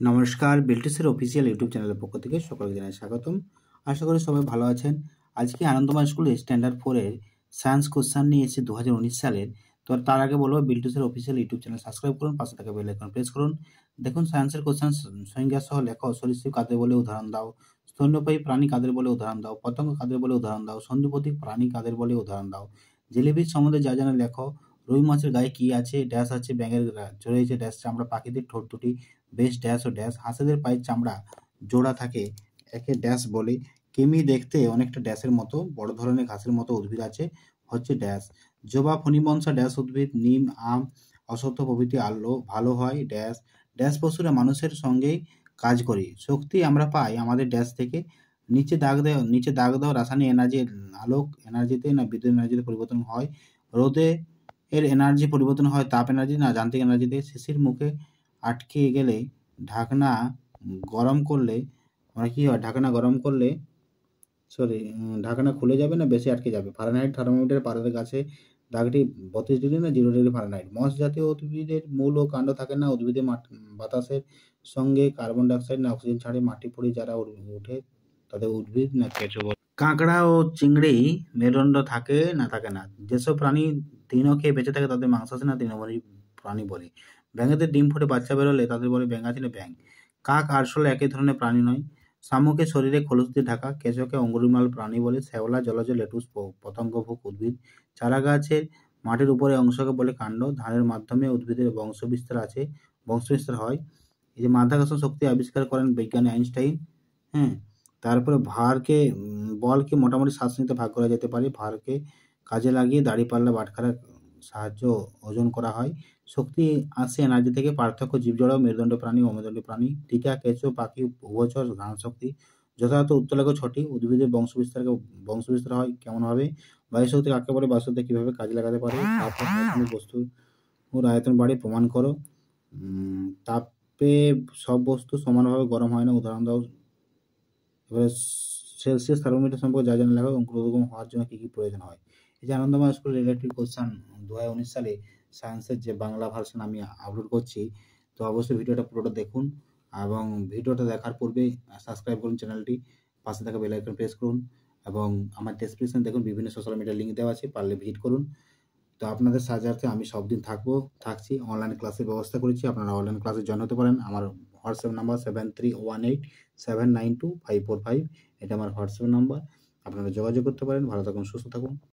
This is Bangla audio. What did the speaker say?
নমস্কার বিলটিসের অফিসিয়াল ইউটিউব চ্যানেলের পক্ষ থেকে সকলকে জানাই স্বাগতম। আশা করি সবাই ভালো আছেন। আজকে আনন্দময় স্কুলে স্ট্যান্ডার্ড ফোরের সায়েন্স কোশ্চান নিয়ে এসেছি দু সালের। তো তার আগে বলব বিলটিসের অফিসিয়াল ইউটিউব চ্যানেল সাবস্ক্রাইব করুন, পাশে থাকা বেল আইকন প্রেস করুন। দেখুন সায়েন্সের কোশ্চান সংজ্ঞা সহ লেখো সরীসৃপ কাদের বলে উদাহরণ দাও, স্তন্যপায়ী প্রাণী কাদের বলে উদাহরণ দাও, পতঙ্গ কাদের বলে উদাহরণ দাও, সন্ধিপতি প্রাণী কাদের বলে উদাহরণ দাও। জেলিফিশ সম্বন্ধে যা জানা লেখো, রুই মাছের গায়ে কি আছে, ড্যাশ আছে, ব্যাঙের রয়েছে ড্যাশ চামড়া পাখিদের ঠোঁট দুটি বেশ ড্যাশ ও ড্যাশ হাঁসেদের পায়ের চামড়া জোড়া থাকে, একে ড্যাশ বলে। কেমি দেখতে অনেকটা ড্যাশের মতো, বড় ধরনের ঘাসের মতো উদ্ভিদ আছে, হচ্ছে ড্যাশ জবা ফণিবংশা ড্যাশ উদ্ভিদ, নিম, আম অসত্য প্রভৃতি আলো, ভালো হয় ড্যাশ ড্যাশ পশুরা মানুষের সঙ্গেই কাজ করি। শক্তি আমরা পাই আমাদের ড্যাশ থেকে। নিচে দাগ দেওয়া, নিচে দাগ দেওয়া রাসায়নিক এনার্জি আলোক এনার্জিতে না বিদ্যুৎ এনার্জিতে পরিবর্তন হয়। রোদে এর এনার্জি পরিবর্তন হয়, তাপ এনার্জি না যান্ত্রিক এনার্জিতে শিশির মুখে আটকে গেলে ঢাকনা গরম করলে মানে কী হয়, ঢাকনা গরম করলে সরি ঢাকনা খুলে যাবে না, বেশি আটকে যাবে। ফারেনহাইট থার্মোমিটার পাড়ের কাছে দাগটি বত্রিশ ডিগ্রি না জিরো ডিগ্রি ফারেনহাইট মস জাতীয় উদ্ভিদের মূল ও কাণ্ড থাকে না, উদ্ভিদে বাতাসের সঙ্গে কার্বন ডাইঅক্সাইড না অক্সিজেন ছাড়ে মাটি পড়ে যারা উঠে, তাদের উদ্ভিদ না কেঁচো কাঁকড়া ও চিংড়ি মেরুদণ্ড থাকে না থাকে না। যেসব প্রাণী তৃণ খেয়ে বেঁচে থাকে, তাদের মাংসাশী না তৃণভোজী প্রাণী বলে। ব্যাঙেদের ডিম ফুটে বাচ্চা বেরোলে তাদের বলে ব্যাঙাচি না ব্যাঙ? কাক আরশোলা একই ধরনের প্রাণী নয়। শামুকের শরীরে খোলস দিয়ে ঢাকা কেঁচোকে অঙ্গুরিমাল প্রাণী বলে শ্যাওলা, জলজ লেটুস পতঙ্গভোগ উদ্ভিদ। চারা গাছের মাটির উপরে অংশকে বলে কাণ্ড। ধানের মাধ্যমে উদ্ভিদের বংশবিস্তার আছে, বংশবিস্তার হয়। এই যে মাধ্যাকর্ষণ শক্তি আবিষ্কার করেন বিজ্ঞানী আইনস্টাইন হ্যাঁ? তারপরে ভারকে বলকে মোটামুটি সাত শ্রেণীতে ভাগ করা যেতে পারে। ভারকে কাজে লাগিয়ে দাড়িপাল্লা বাটখারা সাহায্য ওজন করা হয়। শক্তি আসে এনার্জি থেকে পার্থক্য জীবজড় মেরুদণ্ড প্রাণী অমেরুদণ্ড প্রাণী টিকা কেঁচো পাখি উভচর ঘ্রাণ শক্তি যথাযথ উত্তোলক ছটি। উদ্ভিদের বংশবিস্তার বংশবিস্তার হয় কেমনভাবে বায়ুশক্তি কাকে বলে? বায়ুশক্তি কীভাবে কাজে লাগাতে পারে? বস্তু? ওর আয়তন বাড়ে প্রমাণ করো। তাপে সব বস্তু সমানভাবে গরম হয় না। উদাহরণ দাও। এবারে সেলসিয়াস থার্মোমিটার সম্পর্কে যা জানা লেখা অঙ্কুরোদ্গম হওয়ার জন্য কী কী প্রয়োজন হয়? এই যে আনন্দময় স্কুল রিলেটেড কোশ্চান দু উনিশ সালে সায়েন্সের যে বাংলা ভার্সন আমি আপলোড করছি, তো অবশ্যই ভিডিওটা পুরোটা দেখুন এবং ভিডিওটা দেখার পূর্বে সাবস্ক্রাইব করুন চ্যানেলটি পাশে থাকা বেল আইকন প্রেস করুন এবং আমার ডেসক্রিপশন দেখুন বিভিন্ন সোশ্যাল মিডিয়া লিঙ্ক দেওয়া আছে, পারলে ভিজিট করুন। তো আপনাদের সাহায্যার্থে আমি সব দিন থাকব, থাকছি অনলাইন ক্লাসের ব্যবস্থা করেছি, আপনারা অনলাইন ক্লাসে জয়েন হতে পারেন। আমার WhatsApp number seven three one eight seven nine two five four five এটা আমার হোয়াটসঅ্যাপ নাম্বার আপনারা যোগাযোগ করতে পারেন, ভালো থাকুন, সুস্থ থাকুন।